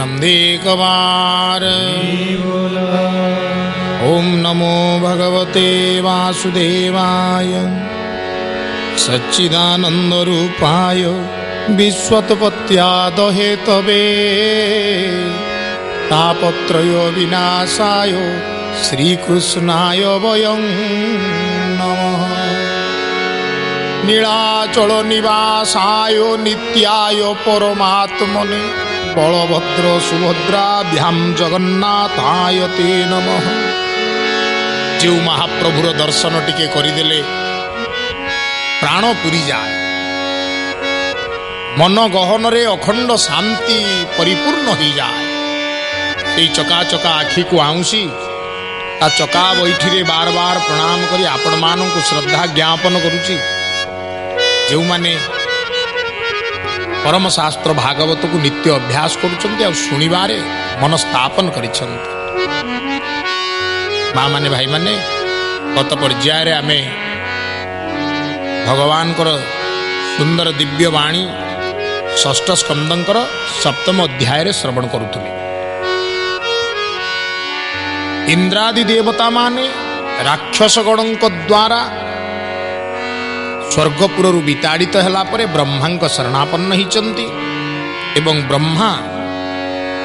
आनंदी कवार ओम नमो भगवते वासुदेवाय। सच्चिदानंद रूपाय विश्वत्पत्याद सच्चिदानन्दरूपाय विश्वतपत्यादहेतवे। तापत्रयविनाशाय श्रीकृष्णाय वयं नमः। नीलाचल निवासाय नित्याय परमात्मने ବଳଭଦ୍ର ସୁଭଦ୍ରା ଭ୍ୟାମ ଜଗନ୍ନାଥାୟତି ନମ। ଯେଉଁ ମହାପ୍ରଭୁର ଦର୍ଶନ ଟିକେ କରିଦେଲେ ପ୍ରାଣ ପୁରିଯାଏ। ମନ ଗହନରେ ଅଖଣ୍ଡ ଶାନ୍ତି ପରିପୂର୍ଣ୍ଣ ହୋଇଯାଏ। ସେଇ ଚକା ଚକା ଆଖିକୁ ଆଉଁସି ତା ଚକା ବୈଠିରେ ବାର ବାର ପ୍ରଣାମ କରି ଆପଣମାନଙ୍କୁ ଶ୍ରଦ୍ଧା ଜ୍ଞାପନ କରୁଛି। ଯେଉଁମାନେ ପରମ ଶାସ୍ତ୍ର ଭାଗବତକୁ ନିତ୍ୟ ଅଭ୍ୟାସ କରୁଛନ୍ତି ଆଉ ଶୁଣିବାରେ ମନ ସ୍ଥାପନ କରିଛନ୍ତି। ମା ମାନେ ଭାଇମାନେ ଗତ ପର୍ଯ୍ୟାୟରେ ଆମେ ଭଗବାନଙ୍କର ସୁନ୍ଦର ଦିବ୍ୟ ବାଣୀ ଷଷ୍ଠ ସ୍କନ୍ଦଙ୍କର ସପ୍ତମ ଅଧ୍ୟାୟରେ ଶ୍ରବଣ କରୁଥିଲେ। ଇନ୍ଦ୍ରାଦି ଦେବତାମାନେ ରାକ୍ଷସଗଣଙ୍କ ଦ୍ୱାରା ସ୍ୱର୍ଗପୁରରୁ ବିତାଡ଼ିତ ହେଲା ପରେ ବ୍ରହ୍ମାଙ୍କ ଶରଣାପନ୍ନ ହୋଇଛନ୍ତି ଏବଂ ବ୍ରହ୍ମା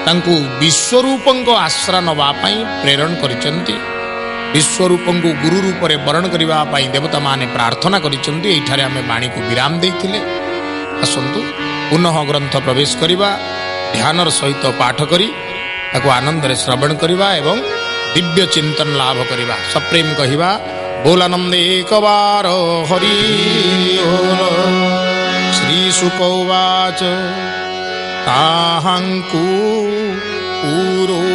ତାଙ୍କୁ ବିଶ୍ୱରୂପଙ୍କ ଆଶ୍ରା ନେବା ପାଇଁ ପ୍ରେରଣ କରିଛନ୍ତି। ବିଶ୍ୱରୂପଙ୍କୁ ଗୁରୁ ରୂପରେ ବରଣ କରିବା ପାଇଁ ଦେବତାମାନେ ପ୍ରାର୍ଥନା କରିଛନ୍ତି। ଏଇଠାରେ ଆମେ ବାଣୀକୁ ବିରାମ ଦେଇଥିଲେ। ଆସନ୍ତୁ ପୁନଃ ଗ୍ରନ୍ଥ ପ୍ରବେଶ କରିବା ଧ୍ୟାନର ସହିତ ପାଠ କରି ତାକୁ ଆନନ୍ଦରେ ଶ୍ରବଣ କରିବା ଏବଂ ଦିବ୍ୟ ଚିନ୍ତନ ଲାଭ କରିବା। ସପ୍ରେମ କହିବା भूलनन्देकवारो हरि श्रीशुकौवाच ताहङ्कु पुरोहितपणे।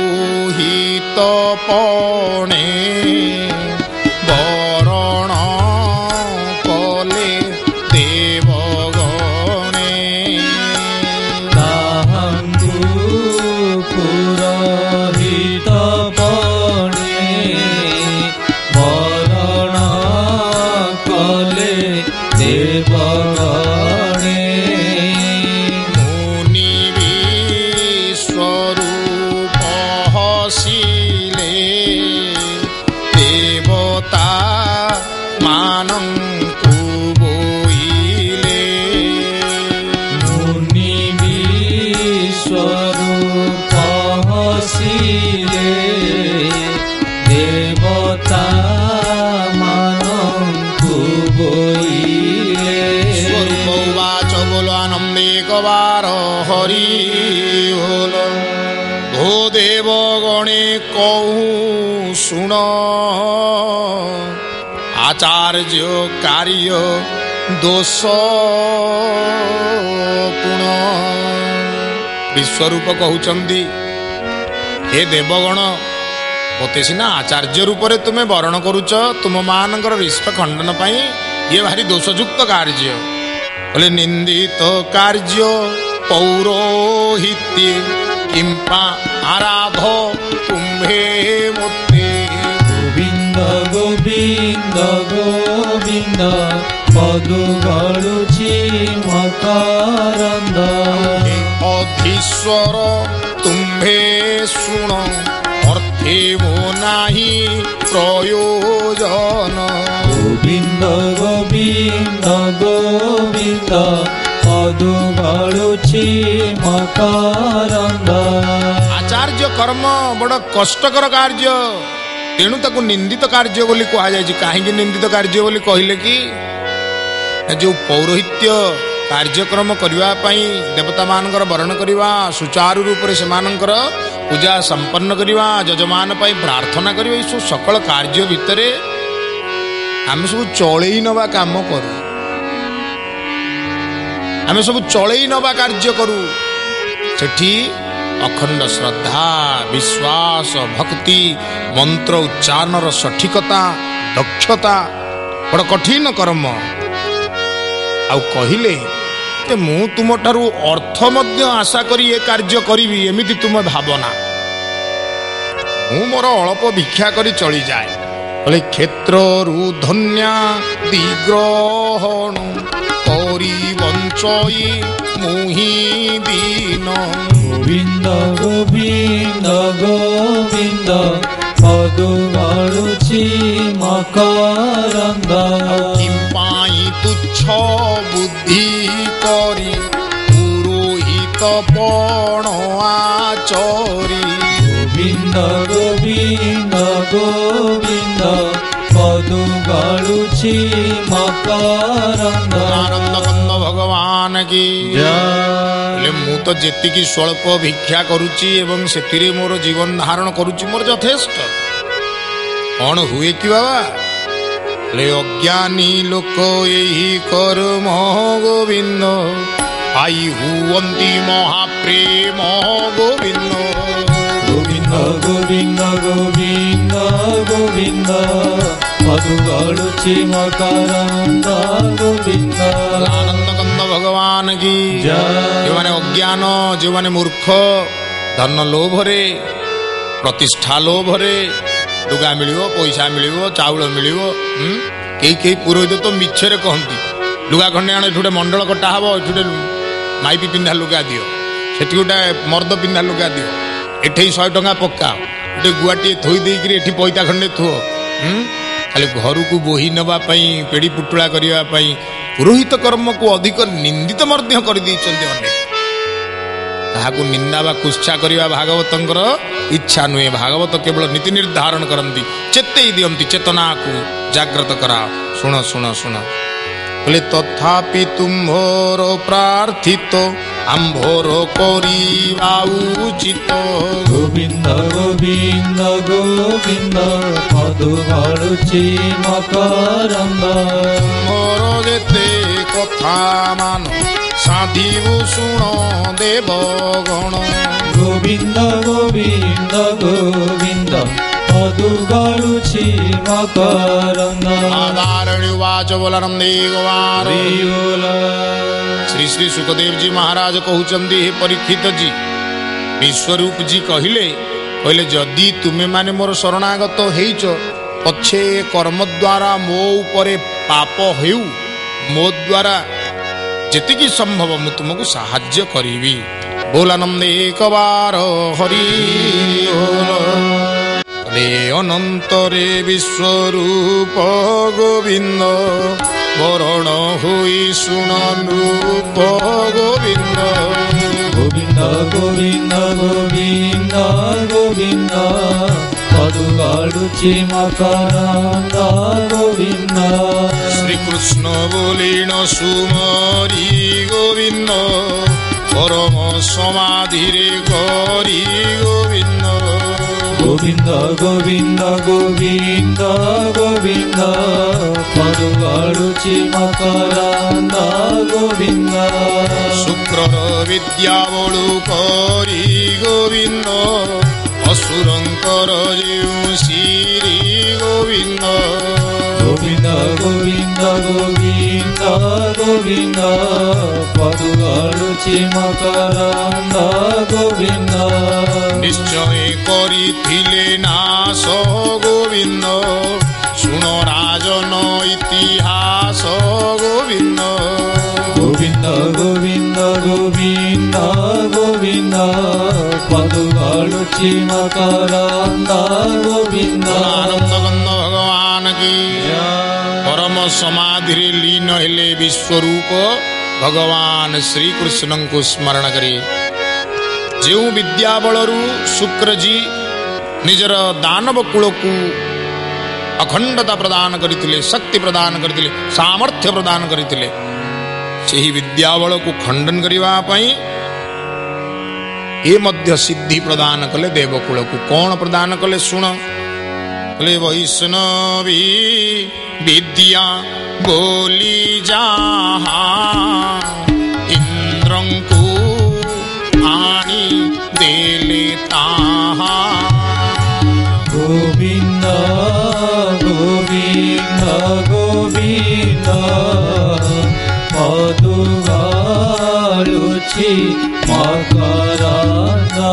ଆଚାର୍ଯ୍ୟ କାର୍ଯ୍ୟ ଦୋଷ ପୁଣ ବିଶ୍ୱରୂପ କହୁଛନ୍ତି ହେ ଦେବଗଣ ମୋତେ ସିନା ଆଚାର୍ଯ୍ୟ ରୂପରେ ତୁମେ ବରଣ କରୁଛ ତୁମମାନଙ୍କର ରିଷ୍ଟ ଖଣ୍ଡନ ପାଇଁ ଇଏ ଭାରି ଦୋଷଯୁକ୍ତ କାର୍ଯ୍ୟ ବୋଲେ ନିନ୍ଦିତ କାର୍ଯ୍ୟ ପୌରୋହିତ୍ୟ କିମ୍ପା ଆରାଧ ତୁମ୍ଭେ ମୋତେ গোবিন্দ গোবিন্দ পদু গড়ুছি মকরন্দ অধীশ্বর তুম্ভে শুণ অর্থেব নাহি প্রয়োজন গোবিন্দ গোবিন্দ গোবিন্দ পদু গড়ুছি মকরন্দ আচার্য কর্ম বড় কষ্টকর কার্য ତେଣୁ ତାକୁ ନିନ୍ଦିତ କାର୍ଯ୍ୟ ବୋଲି କୁହାଯାଇଛି। କାହିଁକି ନିନ୍ଦିତ କାର୍ଯ୍ୟ ବୋଲି କହିଲେ କି ଯେଉଁ ପୌରୋହିତ୍ୟ କାର୍ଯ୍ୟକ୍ରମ କରିବା ପାଇଁ ଦେବତାମାନଙ୍କର ବରଣ କରିବା ସୁଚାରୁ ରୂପରେ ସେମାନଙ୍କର ପୂଜା ସମ୍ପନ୍ନ କରିବା ଯଜମାନ ପାଇଁ ପ୍ରାର୍ଥନା କରିବା ଏସବୁ ସକଳ କାର୍ଯ୍ୟ ଭିତରେ ଆମେ ସବୁ ଚଳେଇ ନେବା କାମ କରୁ। ଆମେ ସବୁ ଚଳେଇ ନେବା କାର୍ଯ୍ୟ କରୁ। ସେଠି ଅଖଣ୍ଡ ଶ୍ରଦ୍ଧା ବିଶ୍ୱାସ ଭକ୍ତି ମନ୍ତ୍ର ଉଚ୍ଚାରଣର ସଠିକତା ଦକ୍ଷତା ବଡ଼ କଠିନ କର୍ମ ଆଉ କହିଲେ ଯେ ମୁଁ ତୁମଠାରୁ ଅର୍ଥ ମଧ୍ୟ ଆଶା କରି ଏ କାର୍ଯ୍ୟ କରିବି ଏମିତି ତୁମେ ଭାବନା ମୁଁ ମୋର ଅଳ୍ପ ଭିକ୍ଷା କରି ଚଳିଯାଏ କ୍ଷେତ୍ରରୁ ଧନ୍ୟା ଦିଗ୍ରହଣ চয়ে মুহি দিন। গোবিন্দ গোবিন্দ গোবিন্দ পদুমারুচি মকরন্দ কিম পাই তুচ্ছ বুদ্ধি করি পুরোহিত পণ আচরি। গোবিন্দ গোবিন্দ গোবিন্দ ଗୋବିନ୍ଦ ଗୋବିନ୍ଦ ପଦୁ ବାଳୁଛି ମକରନ୍ଦ ଆନନ୍ଦ କନ୍ଦ ଭଗବାନ କି ଜୟ ହେଲେ ମୁଁ ତ ଯେତିକି ସ୍ୱଳ୍ପ ଭିକ୍ଷା କରୁଛି ଏବଂ ସେଥିରେ ମୋର ଜୀବନ ଧାରଣ କରୁଛି ମୋର ଯଥେଷ୍ଟ କଣ ହୁଏ କି ବାବା ହେଲେ ଅଜ୍ଞାନୀ ଲୋକ ଏହି କର୍ମ ଗୋବିନ୍ଦ ଆଇ ହୁଅନ୍ତି ମହାପ୍ରେମ ଗୋବିନ୍ଦ ଗୋବିନ୍ଦ ଗୋବିନ୍ଦ ଗୋବିନ୍ଦ ଗୋବିନ୍ଦ ମଧୁ ଗଳୁଛି ମକରନ୍ଦ ଗୋବିନ୍ଦ ଆନନ୍ଦ କନ୍ଦ ଭଗବାନ କି ଜୟ ଯେଉଁମାନେ ଅଜ୍ଞାନ ଯେଉଁମାନେ ମୂର୍ଖ ଧନ ଲୋଭରେ ପ୍ରତିଷ୍ଠା ଲୋଭରେ ଲୁଗା ମିଳିବ ପଇସା ମିଳିବ ଚାଉଳ ମିଳିବ ହୁଁ? କେହି କେହି ପୁରୋହିତ ତ ମିଛରେ କହନ୍ତି ଲୁଗା ଖଣ୍ଡେ ଆଣ ଏଠି ଗୋଟେ ମଣ୍ଡଳ କଟା ହବ ଏଠି ଗୋଟେ ମାଇପି ପିନ୍ଧା ଲୁଗା ଦିଅ। ସେଠି ଗୋଟେ ମର୍ଦ ପିନ୍ଧା ଲୁଗା ଦିଅ। ଏଠି ଶହେ ଟଙ୍କା ପକାଅ ଏଠି ଗୁଆଟିଏ ଥୋଇ ଦେଇକିରି ଏଠି ପଇତା ଖଣ୍ଡେ ଥୁଅ? ଖାଲି ଘରକୁ ବୋହି ନେବା ପାଇଁ ପେଡ଼ି ପୁଟୁଳା କରିବା ପାଇଁ ପୁରୋହିତ କର୍ମକୁ ଅଧିକ ନିନ୍ଦିତ ମଧ୍ୟ କରିଦେଇଛନ୍ତି ଅନେକ। ତାହାକୁ ନିନ୍ଦା ବା କୁତ୍ସା କରିବା ଭାଗବତଙ୍କର ଇଚ୍ଛା ନୁହେଁ। ଭାଗବତ କେବଳ ନୀତି ନିର୍ଦ୍ଧାରଣ କରନ୍ତି। ଚେତେଇ ଦିଅନ୍ତି ଚେତନାକୁ ଜାଗ୍ରତ କରାଅ ଶୁଣ ଶୁଣ ଶୁଣ। କହିଲେ ତଥାପି ତୁମ୍ଭର ପ୍ରାର୍ଥିତ अंभोर कोरी गोविंद गोविंद गोविंद मकर मोर कथा मान साधु शुण देव गण। गोविंद गोविंद गोविंद मकर आधार वाच बोला रंग देवार ଶ୍ରୀ ଶ୍ରୀ ସୁଖଦେବ ଜୀ ମହାରାଜ କହୁଛନ୍ତି ହେ ପରୀକ୍ଷିତ ଜୀ ବିଶ୍ୱରୂପ ଜୀ କହିଲେ କହିଲେ ଯଦି ତୁମେମାନେ ମୋର ଶରଣାଗତ ହେଇଛ ପଛେ କର୍ମ ଦ୍ୱାରା ମୋ ଉପରେ ପାପ ହେଉ ମୋ ଦ୍ୱାରା ଯେତିକି ସମ୍ଭବ ମୁଁ ତୁମକୁ ସାହାଯ୍ୟ କରିବି ବୋଲାନନ୍ଦ ଏକବାର ହରି। ରେ ଅନନ୍ତରେ ବିଶ୍ୱରୂପ ଗୋବିନ୍ଦ शरण हुई सुनो रूप गोविंद। गोविंद गोविंद गोविंद गोविंद। पदुगाड़ुचि मकरंद गोविंद। श्री कृष्ण बोलीण सुमरी गोविंद। परम समाधि रे गोविंद। ଗୋବିନ୍ଦ ଗୋବିନ୍ଦ ଗୋବିନ୍ଦ ମଧୁ ଗଳୁଛି ମକରନ୍ଦ ଗୋବିନ୍ଦ ଶୁକ୍ରର ବିଦ୍ୟା ବଳୁ କରି ଗୋବିନ୍ଦ ଅସୁରଙ୍କର ଯେଉଁ ଶ୍ରୀ ଗୋବିନ୍ଦ ଗୋବିନ୍ଦ ଗୋବିନ୍ଦ ଗୋବିନ୍ଦ गोविन्द पदुअरुचि मकरन्द गोविन्द निश्चय करिथिले नाश गोविन्द শুন রাজন ইতিহাস গোবিন্দ গোবিন্দ গোবিন্দ গোবিন্দ গোবিন্দ পদুগলুচি মকরন্দ গোবিন্দ আনন্দ গন্ধ ভগবান কি জয় ପରମ ସମାଧିରେ ଲୀନ ହେଲେ ବିଶ୍ୱରୂପ ଭଗବାନ ଶ୍ରୀକୃଷ୍ଣଙ୍କୁ ସ୍ମରଣ କରି ଯେଉଁ ବିଦ୍ୟା ବଳରୁ ଶୁକ୍ରଜୀ ନିଜର ଦାନବ କୂଳକୁ ଅଖଣ୍ଡତା ପ୍ରଦାନ କରିଥିଲେ ଶକ୍ତି ପ୍ରଦାନ କରିଥିଲେ ସାମର୍ଥ୍ୟ ପ୍ରଦାନ କରିଥିଲେ ସେହି ବିଦ୍ୟାବଳକୁ ଖଣ୍ଡନ କରିବା ପାଇଁ ଏ ମଧ୍ୟ ସିଦ୍ଧି ପ୍ରଦାନ କଲେ ଦେବକୂଳକୁ କ'ଣ ପ୍ରଦାନ କଲେ ଶୁଣ କହିଲେ ବୈଷ୍ଣବୀ विद्या बोली जाहा इंद्रंकु आनी देले ताहा गोविंद गोविंद गोविंद मधुगालुचि मकरदा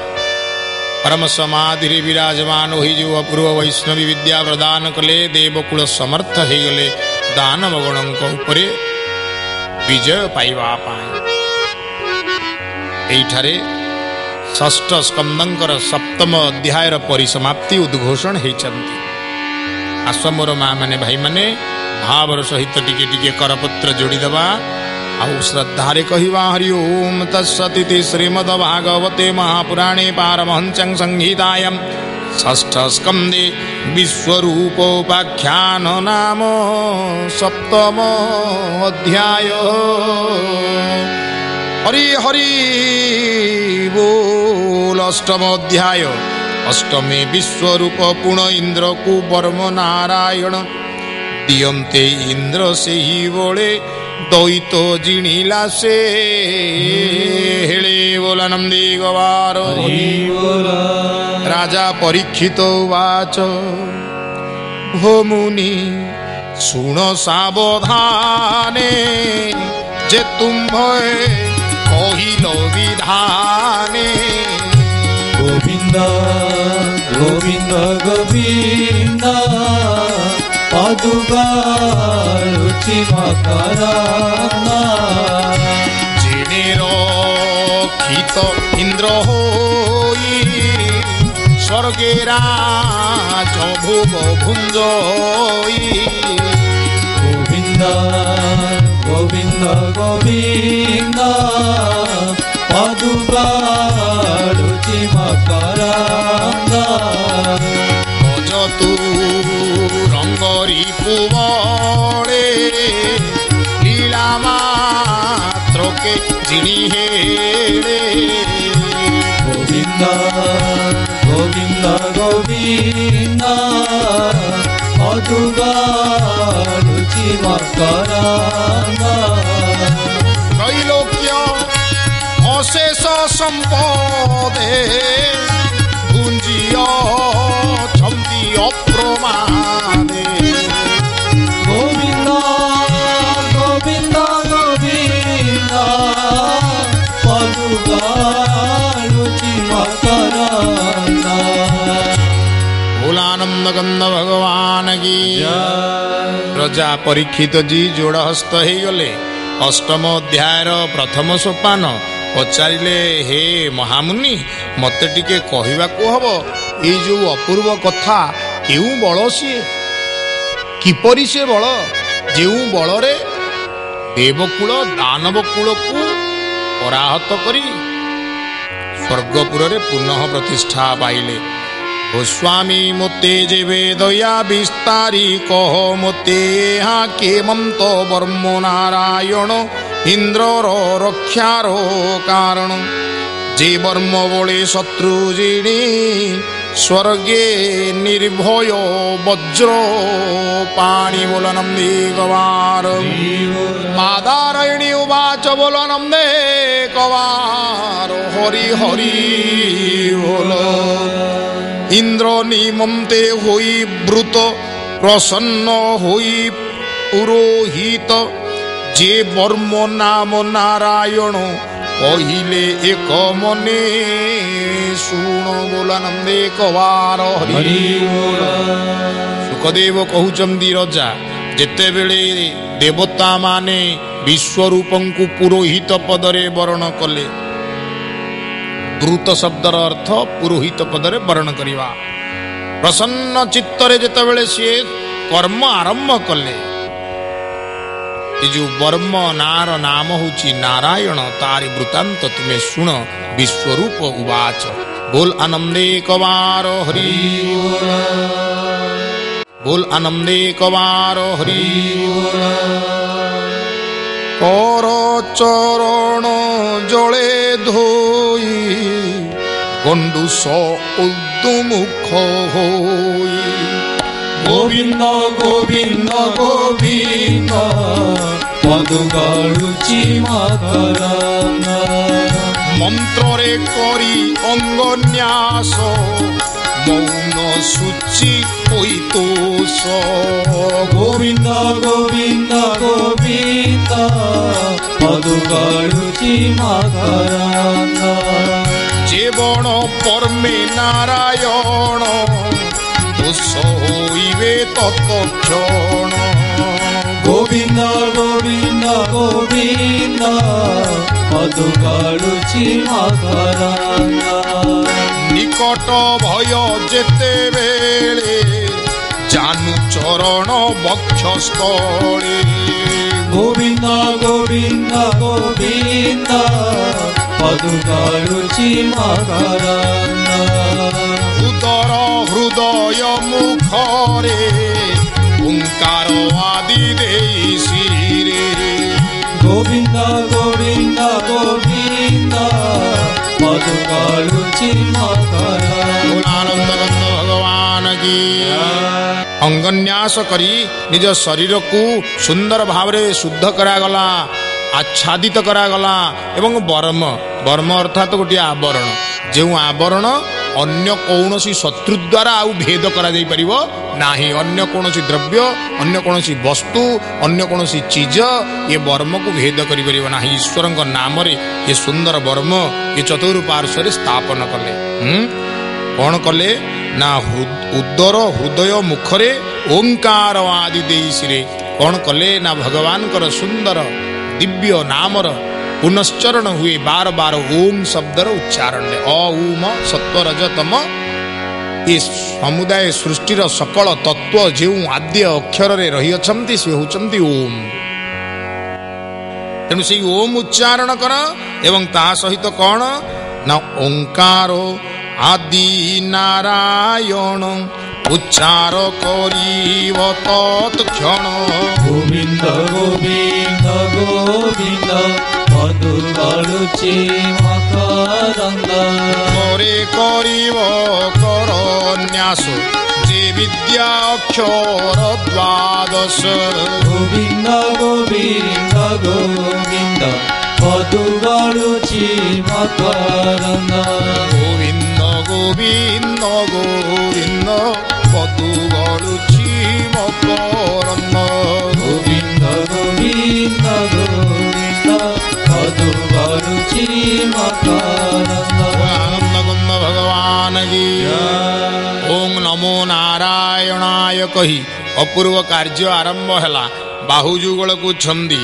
ପରମ ସମାଧିରେ ବିରାଜମାନ ହୋଇ ଯେଉଁ ଅପୂର୍ବ ବୈଷ୍ଣବୀ ବିଦ୍ୟା ପ୍ରଦାନ କଲେ ଦେବକୁଳ ସମର୍ଥ ହେଇଗଲେ ଦାନବ ଗଣଙ୍କ ଉପରେ ବିଜୟ ପାଇବା ପାଇଁ ଏଇଠାରେ ଷଷ୍ଠ ସ୍କନ୍ଦଙ୍କର ସପ୍ତମ ଅଧ୍ୟାୟର ପରିସମାପ୍ତି ଉଦ୍ଘୋଷଣ ହେଇଛନ୍ତି। ଆସ ମୋର ମା ମାନେ ଭାଇମାନେ ଭାବର ସହିତ ଟିକେ ଟିକେ କରପତ୍ର ଯୋଡ଼ିଦେବା। औश्रद्धारे कहिवा हरि ओम तत्सति श्रीमद्भागवते महापुराणे पारमहंस्यं संहितायां षष्ठस्कन्दे विश्वरूपोपाख्यान नाम सप्तम अध्याय हरि हरि अध्याय अष्टमे विश्वरूप पुण इन्द्रकुवर्म नारायण। दियन्ते इन्द्र सेहि बोले দৈত জিনিলা সে হেলে বোলা গবার। রাজা পরীক্ষিত বাচ। ভোমুনি, শুণ সাবধানে। যে তুম্ভয়ে কহিল বিধানে। গোবিন্দ গোবিন্দ গোবিন্দ। ರುಚಿ ಮಕರ যিনি রক্ষিত ইন্দ্র হই স্বর্গেরা জভুব ভুঞ্জই গোবিন্দ গোবিন্দ গোবিন্দ পদুবা রুচি মকর ভজ कुवाड़े। लीला मात्रो के जिनी हेड़े। गोविंद गोविंद गोविंदा अदुगा रुचि मकराना। अशेष संपदे। गुंजिया छमती अप्रम ଶ୍ରୀମଦନ୍ଦ ଭଗବାନ କି? ରଜା ପରୀକ୍ଷିତ ଜୀ ଯୋଡ଼ ହସ୍ତ ହେଇଗଲେ। ଅଷ୍ଟମ ଅଧ୍ୟାୟର ପ୍ରଥମ ସୋପାନ। ପଚାରିଲେ ହେ ମହାମୁନି ମତେ ଟିକେ କହିବାକୁ ହବ ଏଇ ଯୋଉ ଅପୂର୍ବ କଥା କେଉଁ ବଳ ସିଏ? କିପରି ସିଏ ବଳ? ଯେଉଁ ବଳରେ ଦେବକୂଳ ଦାନବ କୂଳକୁ ପରାହତ କରି ସ୍ୱର୍ଗପୁରରେ ପୁନଃ ପ୍ରତିଷ୍ଠା ପାଇଲେ। গোস্বামী मुत्ते जीवे दया বিস্তারি, কহ मुत्ते यहाँ केमंत বর্ম নারায়ণ? ইন্দ্রর রক্ষার কারণ। যে বর্ম বলে শত্রু জিণী স্বর্গে নির্ভয় বজ্র পাণি বোলনন্দে গবার মাদারায়ণী উবাচ বোলনন্দে কবার হরি হরি বলো। ইন্দ্র নিমন্তে হই ব্রুত প্রসন্ন হই পুরোহিত। যে বর্ম নাম নারায়ণ কহিলে এক মনে শুণ বোলানন্দে কবার হরি। সুখদেব কহুচন্দি রজা যেতবে দেবতা মানে বিশ্বরূপঙ্কু পুরোহিত পদরে বরণ কলে। କଲେ ଦ୍ରୁତ ଶବ୍ଦର ଅର୍ଥ ପୁରୋହିତ ପଦରେ ବରଣ କରିବା ପ୍ରସନ୍ନ ଚିତ୍ତରେ ଯେତେବେଳେ ସିଏ କର୍ମ ଆରମ୍ଭ କଲେ ଏ ଯୋଉ ବର୍ମ ନାର ନାମ ହଉଛି ନାରାୟଣ ତାରି ବୃତ୍ତାନ୍ତ ତୁମେ ଶୁଣ ବିଶ୍ୱରୂପ ଉବାଚ ବୋଲ ଆନନ୍ଦେ କବାର ହରି ବୋଲ ଆନନ୍ଦେ କବାର ହରି କର ଚରଣ ଜଳେ ଧୋଇ গণ্ডুস উদ্যমুখ হই গোবিন্দ গোবিন্দ গোবিন্দ মধুগরুচি মাতারানা মন্ত্রে করি অঙ্গন্যাস মৌন সূচি কৈতোষ গোবিন্দ গোবিন্দ গোবিন্দ মধুগরুচি মাতারানা গণ কর্মে নারায়ণ। দোষ হইবে তৎক্ষণ গোবিন্দ গোবিন্দ গোবিন্দ মধুকারুচি নিকট ভয় যেতে বেড়ে জানু চরণ বক্ষ স্থলে গোবিন্দ গোবিন্দ গোবিন্দ ପଦୁକରୁଛି ମକର ଉତର ହୃଦୟ ମୁଖରେ ଓଙ୍କାର ଆଦି ଦେଇ ଶିରେ ଗୋବିନ୍ଦ ଗୋବିନ୍ଦ ଗୋବିନ୍ଦ ପଦୁକରୁଛି ମକର ଆନନ୍ଦନନ୍ଦ ଭଗବାନ କି? ଅଙ୍ଗନ୍ୟାସ କରି ନିଜ ଶରୀରକୁ ସୁନ୍ଦର ଭାବରେ ଶୁଦ୍ଧ କରାଗଲା। ଆଚ୍ଛାଦିତ କରାଗଲା ଏବଂ ବର୍ମ ବର୍ମ ଅର୍ଥାତ୍ ଗୋଟିଏ ଆବରଣ। ଯେଉଁ ଆବରଣ ଅନ୍ୟ କୌଣସି ଶତ୍ରୁ ଦ୍ୱାରା ଆଉ ଭେଦ କରାଯାଇ ପାରିବ ନାହିଁ। ଅନ୍ୟ କୌଣସି ଦ୍ରବ୍ୟ ଅନ୍ୟ କୌଣସି ବସ୍ତୁ ଅନ୍ୟ କୌଣସି ଚିଜ ଏ ବର୍ମକୁ ଭେଦ କରିପାରିବ ନାହିଁ। ଈଶ୍ୱରଙ୍କ ନାମରେ ଏ ସୁନ୍ଦର ବର୍ମ ଏ ଚତୁଃପାର୍ଶ୍ୱରେ ସ୍ଥାପନ କଲେ। କଣ କଲେ? ନା ଉଦର ହୃଦୟ ମୁଖରେ ଓଙ୍କାର ଆଦି ଦେଇସିରେ କଣ କଲେ? ନା ଭଗବାନଙ୍କର ସୁନ୍ଦର ଦିବ୍ୟ ନାମର ପୁନଶ୍ଚରଣ ହୁଏ ବାର ବାର ଓମ୍ ଶବ୍ଦର ଉଚ୍ଚାରଣରେ ଅ ଉମ ସତ୍ୱରଜ ତମ ଏ ସମୁଦାୟ ସୃଷ୍ଟିର ସକଳ ତତ୍ତ୍ୱ ଯେଉଁ ଆଦ୍ୟ ଅକ୍ଷରରେ ରହିଅଛନ୍ତି ସେ ହେଉଛନ୍ତି ଓମ୍ ତେଣୁ ସେଇ ଓମ୍ ଉଚ୍ଚାରଣ କର ଏବଂ ତାହା ସହିତ କ'ଣ? ନା ଓଙ୍କାର ଆଦି ନାରାୟଣ ଉଚ୍ଚାର କରିବ ତତ୍ ଗୋବିନ୍ଦ ଗୋବିନ୍ଦ গোবিন্দ মধুকর মকরন্দ মরে করিব করন্যাসু যে বিদ্যা অক্ষর দ্বাদশ গোবিন্দ গোবিন্দ গোবিন্দ মধুকরুচি মকরন্দ গোবিন্দ গোবিন্দ গোবিন্দ মধুকরুচি ଓଂ ନମୋ ନାରାୟଣାୟ କହି ଅପୂର୍ବ କାର୍ଯ୍ୟ ଆରମ୍ଭ ହେଲା ବାହୁଯୁଗଳକୁ ଛନ୍ଦି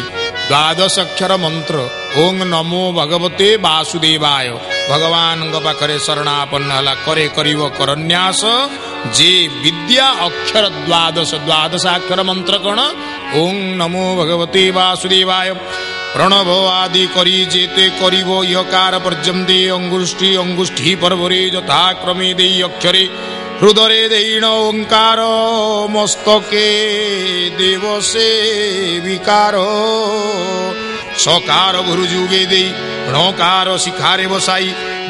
ଦ୍ୱାଦଶକ୍ଷର ମନ୍ତ୍ର ଓଂ ନମୋ ଭଗବତେ ବାସୁଦେବାୟ ଭଗବାନଙ୍କ ପାଖରେ ଶରଣାପନ୍ନ ହେଲା କରେ କରିବ କରନ୍ୟାସ ଯେ ବିଦ୍ୟା ଅକ୍ଷର ଦ୍ୱାଦଶ ଦ୍ୱାଦଶାକ୍ଷର ମନ୍ତ୍ର କ'ଣ ওং নমো ভগবতে বাসুদেবায় প্রণব আদি করি যেতে করিব ইহকার পর্যন্তে অঙ্গুষ্ঠি অঙ্গুষ্ঠি পর্বরে যথাক্রমে দেই অক্ষরে হৃদরে দেইণ ওঙ্কার মস্তকে দেবসে বিকার সকার গুরুযুগে দেই ণকার শিখারে বসাই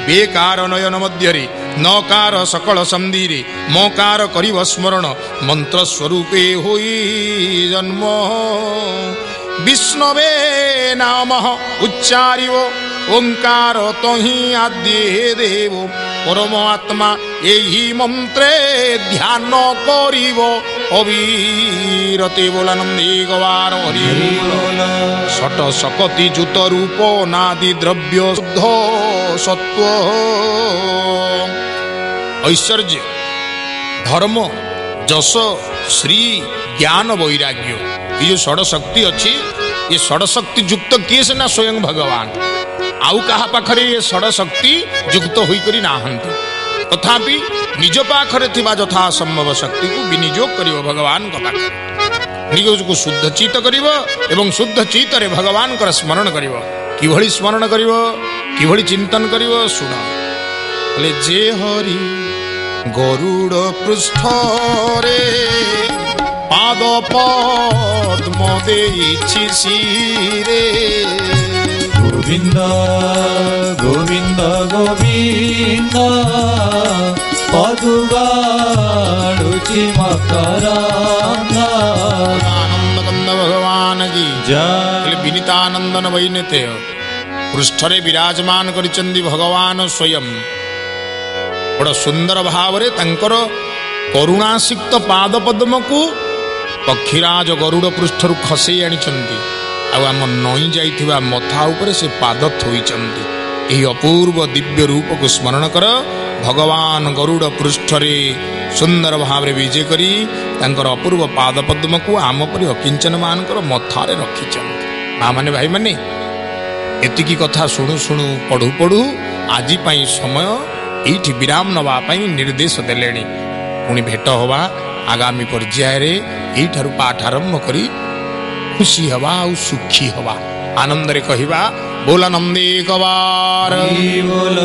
ବେକାର ନୟନ ମଧ୍ୟରେ ନକାର ସକଳ ସନ୍ଧିରେ ମକାର କରିବ ସ୍ମରଣ ମନ୍ତ୍ର ସ୍ୱରୂପେ ହୋଇ ଜନ୍ମ ବିଷ୍ଣବେ ନାମ ଉଚ୍ଚାରିବ ଓଙ୍କାର ତହିଁ ଆଦ୍ୟ ଦେବ ପରମାତ୍ମା ଏହି ମନ୍ତ୍ରେ ଧ୍ୟାନ କରିବ ଅବିରତି ବୋଲାନନ୍ଦୀ ଗବାର ହରି ଷଟ ଶକତି ଯୁତ ରୂପ ନାଦି ଦ୍ରବ୍ୟ ଶୁଦ୍ଧ ସତ୍ଵ ଐଶ୍ୱର୍ଯ୍ୟ ଧର୍ମ ଯଶ ଶ୍ରୀ ଜ୍ଞାନ ବୈରାଗ୍ୟ ଏ ଯୋଉ ଷଡ଼ଶକ୍ତି ଅଛି ଏ ଷଡ଼ଶକ୍ତି ଯୁକ୍ତ କିଏ ସିନା ସ୍ୱୟଂ ଭଗବାନ ଆଉ କାହା ପାଖରେ ଏ ଷଡ଼ଶକ୍ତି ଯୁକ୍ତ ହୋଇକରି ନାହାନ୍ତି। ତଥାପି ନିଜ ପାଖରେ ଥିବା ଯଥାସମ୍ଭବ ଶକ୍ତିକୁ ବିନିଯୋଗ କରିବ ଭଗବାନଙ୍କ ପାଖରେ। ନିଜକୁ ଶୁଦ୍ଧ ଚିତ କରିବ ଏବଂ ଶୁଦ୍ଧ ଚିତ୍ତରେ ଭଗବାନଙ୍କର ସ୍ମରଣ କରିବ। କିଭଳି ସ୍ମରଣ କରିବ କିଭଳି ଚିନ୍ତନ କରିବ ଶୁଣ। ହେଲେ ଯେ ହରି ଗରୁଡ଼ ପୃଷ୍ଠରେ ପାଦ ପଦ୍ମ ଦେଇଛି ଶିରେ गोविन्द गोविन्द गोविन्द पजुवा रुचि मक्ताना आनन्दन भगवानकी पृष्ठरे विराजमान करि भगवान स्वयं बड सुन्दर भावरे तंकर करुणासिक्त पादपद्मकु पखिराज गरुड पृष्ठरु खसे आनि चन्दि ଆଉ ଆମ ନଇଁ ଯାଇଥିବା ମଥା ଉପରେ ସେ ପାଦ ଥୋଇଛନ୍ତି। ଏହି ଅପୂର୍ବ ଦିବ୍ୟ ରୂପକୁ ସ୍ମରଣ କର। ଭଗବାନ ଗରୁଡ଼ ପୃଷ୍ଠରେ ସୁନ୍ଦର ଭାବରେ ବିଜେ କରି ତାଙ୍କର ଅପୂର୍ବ ପାଦ ପଦ୍ମକୁ ଆମ ପରି ଅକିଞ୍ଚନ ମାନଙ୍କର ମଥାରେ ରଖିଛନ୍ତି। ମା ମାନେ ଭାଇମାନେ ଏତିକି କଥା ଶୁଣୁ ଶୁଣୁ ପଢୁ ପଢୁ ଆଜି ପାଇଁ ସମୟ ଏଇଠି ବିରାମ ନେବା ପାଇଁ ନିର୍ଦ୍ଦେଶ ଦେଲେଣି। ପୁଣି ଭେଟ ହେବା ଆଗାମୀ ପର୍ଯ୍ୟାୟରେ ଏଇଠାରୁ ପାଠ ଆରମ୍ଭ କରି খুশি হবা ଆଉ ସୁଖୀ ହବା ଆନନ୍ଦରେ କହିବା ବୋଲାନନ୍ଦେ କବାର ବୋଲ